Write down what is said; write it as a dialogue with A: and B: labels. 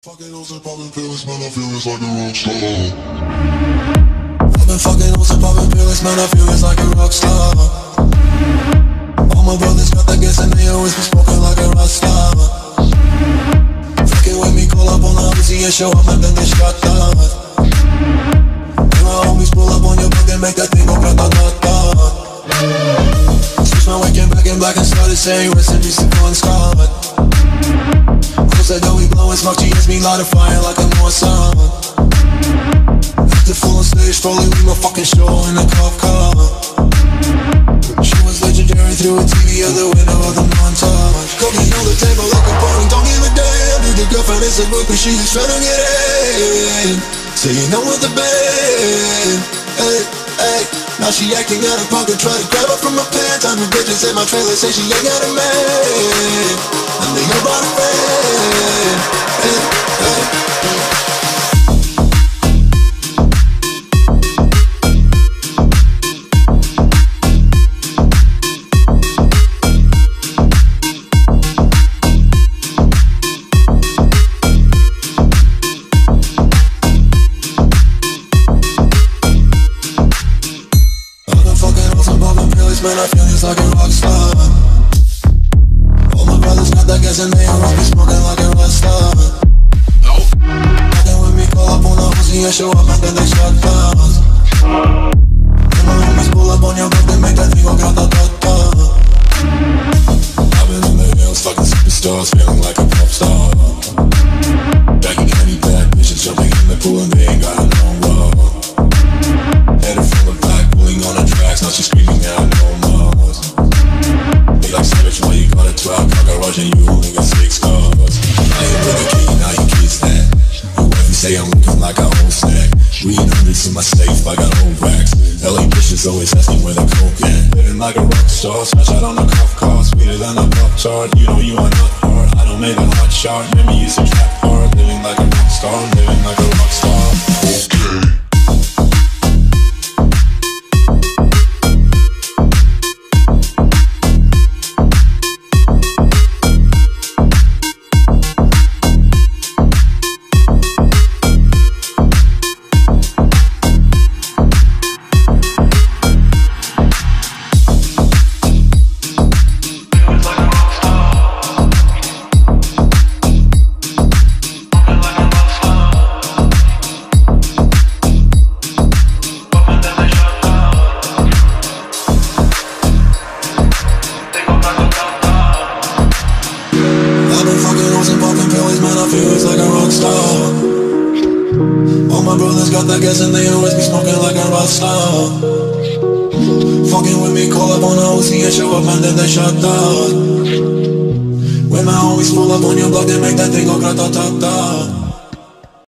A: Fucking hoes and popping pills, man, I feel it's like a rock star.
B: I've been fucking hoes and popping pills, man, I feel it's like a rock star. All my brothers got that gas and they always be smoking like a rock star. Fucking with me, call up on the Uzi and show up and then they shut down. And my homies pull up on your block and make that thing go grata-ta-ta. Switch my waking back in black and started saying peace to Bon Scott. Said that we blowin' smoke, she hits me light a fire like a North Sun The full on stage, probably leave my fucking show in a cop car. She was legendary through a TV out the window of the montage. Cooking on the table like a party, don't give a damn Dude, the girlfriend is a groupie, she is tryna get in. Say you know with the band, hey, hey Now she acting out of pocket, try to grab her from my pants. I'm the bitches in my trailer, say she ain't got a man. And they about a man man, I feel just like a rock star. All my brothers got that gas and they always be smoking like a rock star. Fucking with me, call up on the Uzi and show up and then they shut down And my homies pull up on your block, they make that thing go grata-ta-ta you only got six cars. I ain't with a key, now you kiss that. Say I'm looking like a whole snack. Reading hundreds in my safe, I got whole racks. LA bitches always asking where the coke at. Living like a rock star, on the. Sweeter than pop you know you are not hard. I don't make a hot shot, maybe use a trap card. Living like feels like a rock star. All my brothers got that gas and they always be smoking like a rock star. Fucking with me, call up on the Uzi and show up and then they shut down. When my homies pull up on your block, they make that thing go grata-ta-ta